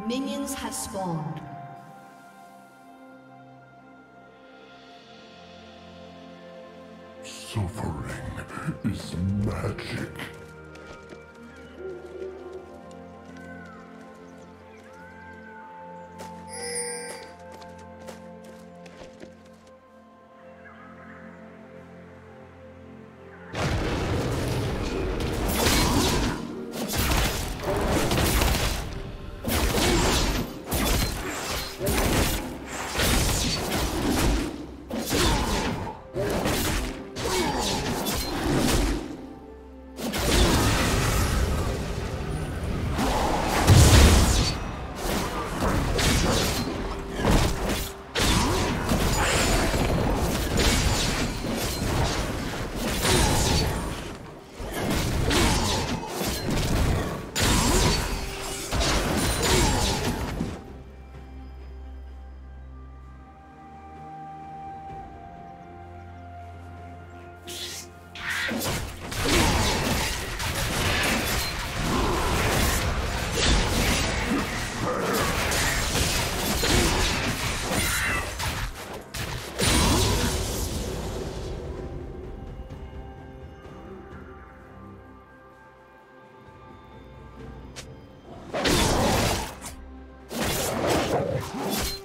Minions have spawned. Suffering is magic. Let's go.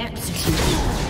Execute.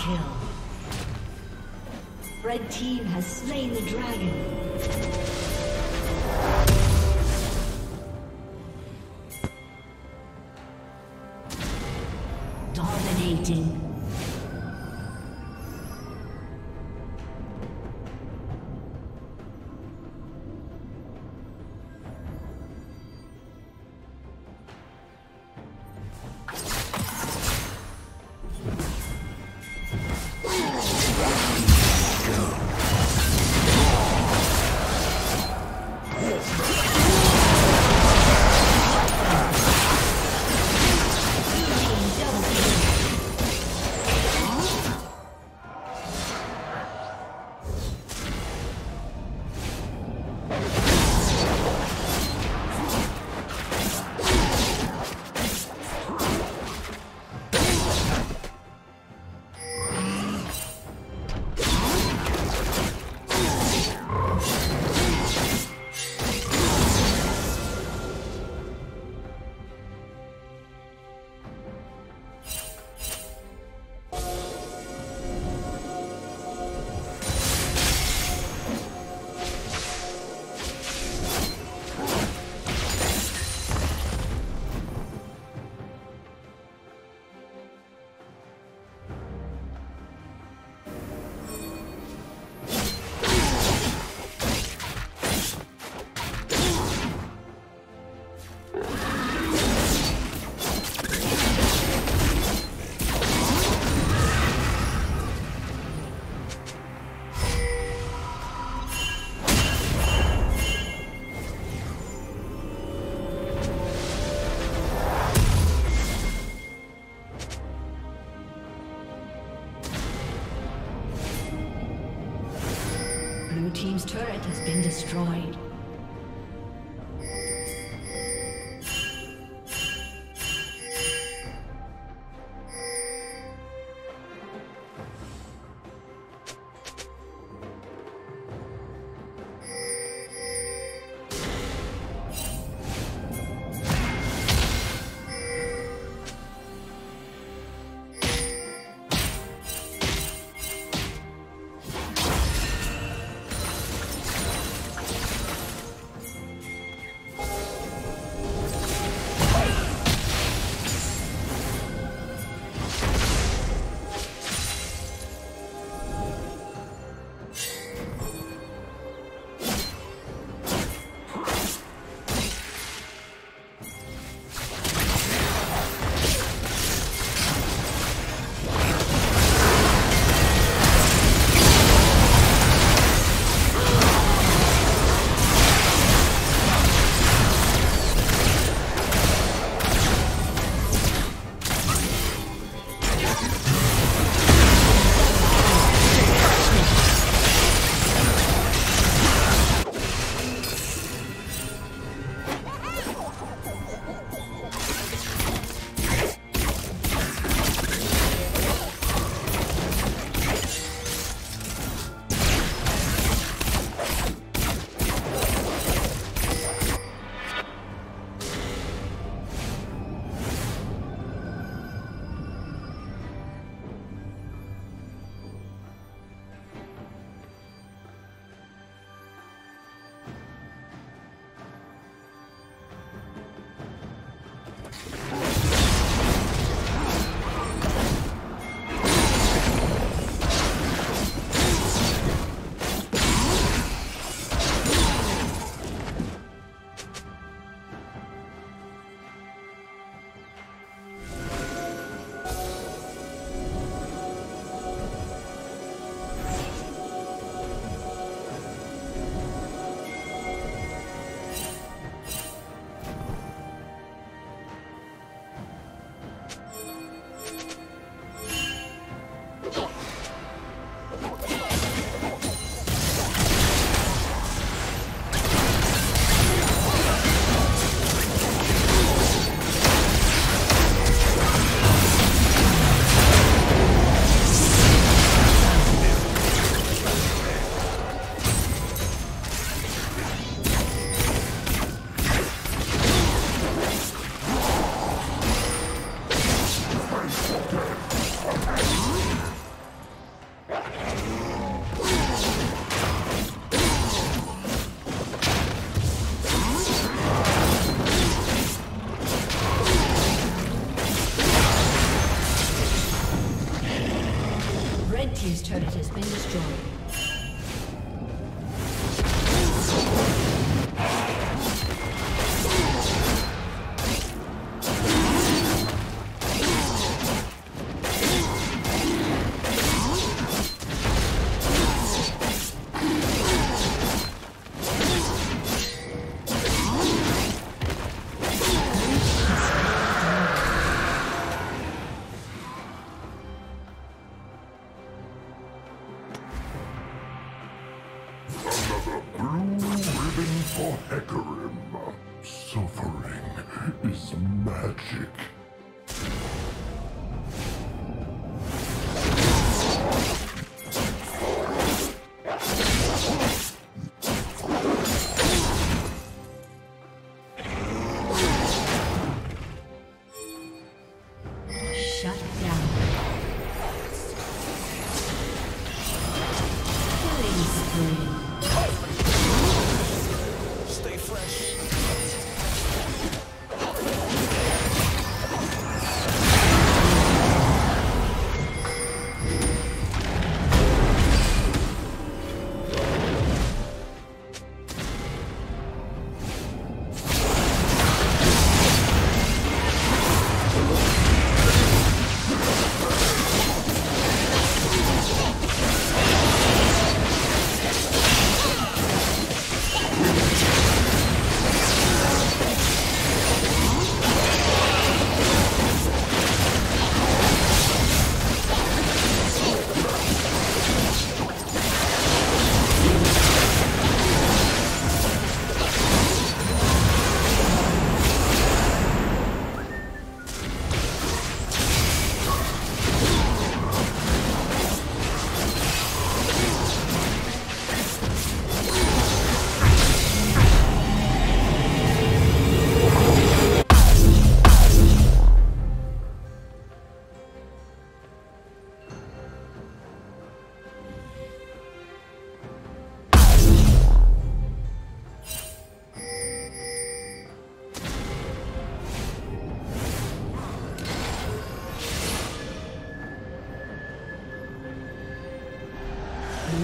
kill. Red team has slain the dragon. Dominating. Destroyed.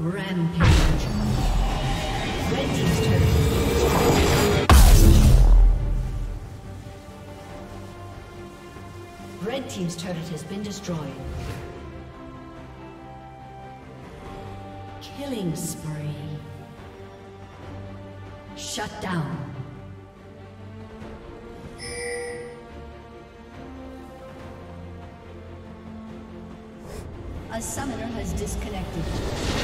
Rampage. Red Team's turret has been destroyed. Red Team's turret has been destroyed. Killing spree. Shut down. A summoner has disconnected.